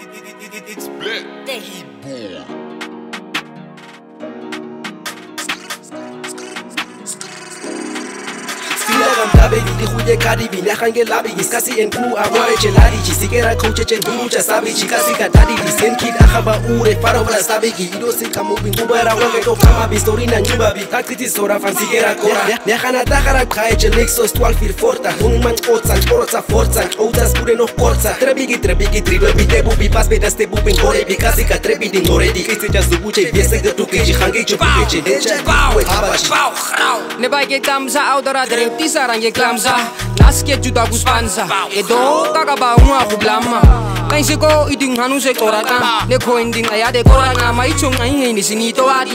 It's Black Dayborn. dabeki ndihuye karibi ndahange labi isikasi enku amore chelari chisikera kuche chentu chasabi chikasika dadidi senkid ahamba ure farobra sabiki idosikamabi ngubara wangetofamabi storina nyubabi takitisora fansikera kora ndahana tahara qhaeche nexos 12 forta hunman qotsa nqorotsa fortsa nqoutas pure noh kortsa trebigi trebigi tribebi tebubi pasbedas tebubin gorebi kasika trebidi ngoredi kitsija zubuche biesega tukeji hangeche bukeche neche bawe habashi nebaigetamza audora dreptisara je klamza Naske juta kuspanza Edo kakaba unwa kublama Kaiseko iding hanuse korata Neko ending ayade korana Maicho ngayi ni sinito wadi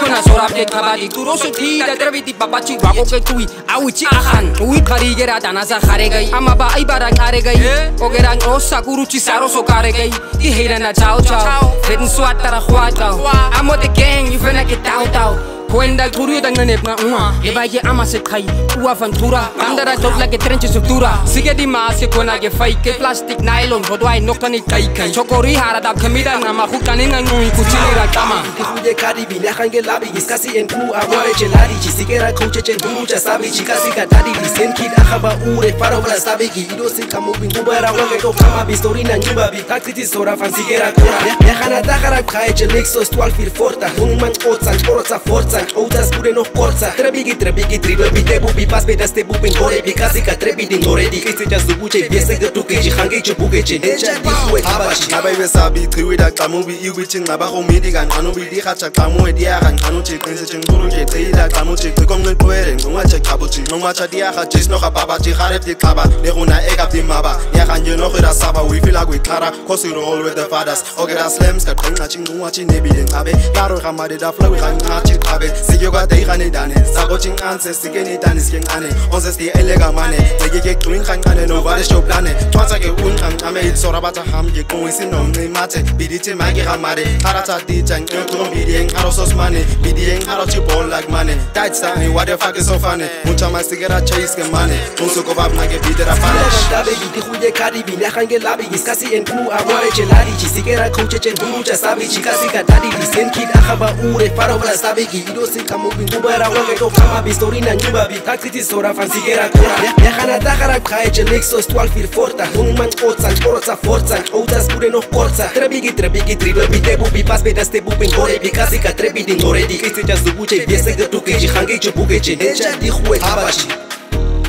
ko na sora de kabadi Turo se tida trebiti babachi Wako ke tui awichi ahan Ui kari gera danasa karegai Ama ba ibara karegai Ogera ngosa kuruchi saroso karegai Di heira na chao chao Redin swat tara huatao I'm the gang, you finna get out out kwenda ichuru yo tanqenepa ua ebake amasekhai uafa nchura kandara dlotla ke trenche sotura sike dimase kona ke faike plastic nailon botwai noktane taikai chokori hara da khamida nqama gutlane nganqoi kuthinira tlama kekuye kadibile gange labiki skasi enku aboreche ladiji sike ra kgoucheche ndumucha sabiji kasika dadili senkid agaba ure farobra sabiki ido seka mobinkubara oketo kamabi storina nyubabi kachiti sorafan sike ra kora yagana tagara kgaeche lexos 12 ir forta gonumanqotsa nchorotsa forta kurza Outa spune noh korza Trebi ki trebi ki tribe bi te bubi pas pe das te bubi ngore bi Kasi ka trebi din ngore di Kisi cha zubu che biese gde tuke ji Khange che buke che necha di huwe tabashi Haba iwe sabi tri wida klamu bi iwi ching Naba ho midi gan anu bi di hacha klamu e di aran Anu che kinse ching kuru che tri da klamu che Kri kong ngil tuere ngunga che kabu chi Nungwa cha di aha jis noha baba chi Kharep di klaba Nehu na ega di maba Nya khan ye noh ira saba We feel like we clara Kosi ro all with the fathers Ogera slams ka kong na ching Nungwa chi nebi den kabe Karo ga madida flow ga ngachi kabe mani sike kwade ikhanidane sakothi ncanse sike nidane sike ncane onze sidiele kamane ceke ke gxwini khancane novale shoplane cwatha ke unqamncame isora batha ham ke qungisi nomncimathe bidithi maki khamare qaratha dija nqoqo bidi enqaro sosmane bidi enqaro chibon like mane tight sign what the fuck is so funny mucha masikera chase ke mane unso ko bab maki bidera punish dabe gidi khuje kari bila khange labi iskasi entu amore chelari chisikera khuje chentu mucha sabi chikasi katari listen kid akhaba ure faro bra sabi gidi kidosi kama ubingubara wangeko kama bistori na nyumba bitaksitis ora fansigera kora nehanadahara kaechelexos 12 forta hunman otsan orotsa fortsan outas kureno kortsa trebigi trebigi tribe bitebu bipas bedastebu bingore bikasi ka trebi tu dingoredi kisitasubuche biesegdetukeji hangeichebukeche necha dihue habashi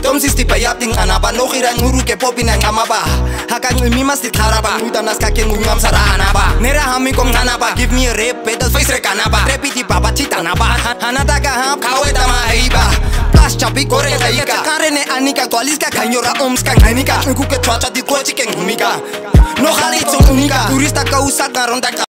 Tomsis tipa yapting anaba no gira nguru ke popi na ngamaba Haka ngimima sit haraba Nguta nas kake ngungam sara anaba Nera hami kom nganaba Give me a rap, pedal face rekanaba Repi tipa na. kaueta maiba Plas txapiko eta ika Ika txakarrene anika Gualizka kainora omzka gainika Unkuke txatxatik koetxik engumika No jalitzen unika Turistak hau